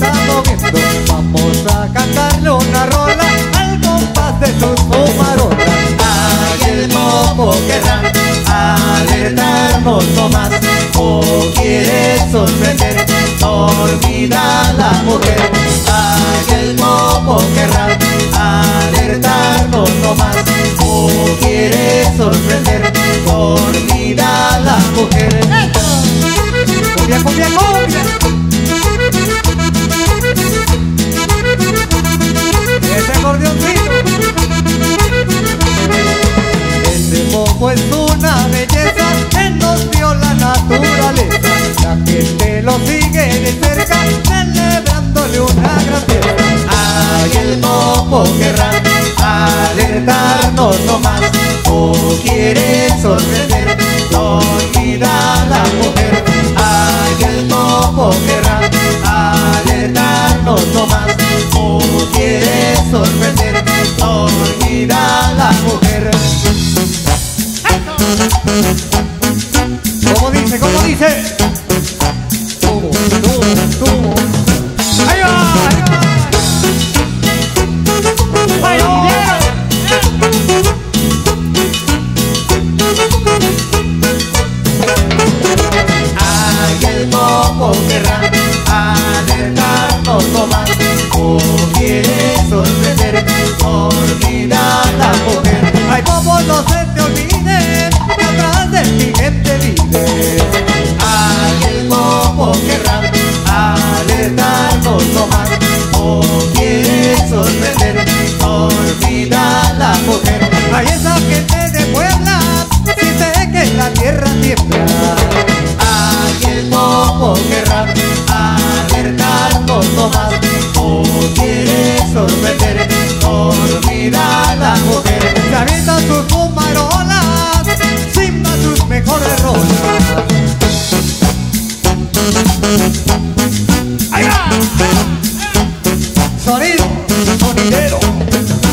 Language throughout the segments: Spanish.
va moviendo. Vamos a cantarle una rola al compás de sus fumarolas. Ay, el momo querrá alertarnos no más. O quiere sorprender, dormida la mujer Ese momo es una belleza que nos dio la naturaleza. La gente lo sigue de cerca celebrándole una gran fiesta. Ay, el momo querrá alertarnos no más. O quiere sorprender, dormida la mujer. Ay, el momo querrá momo querrá alertarnos no más O quiere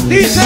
Dice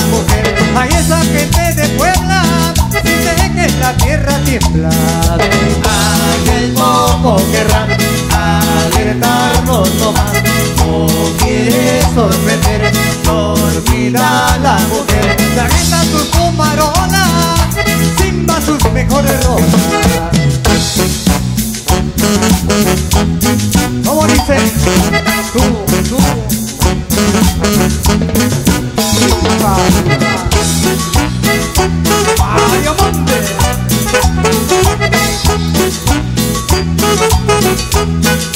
vamos. Mario Monte. Thank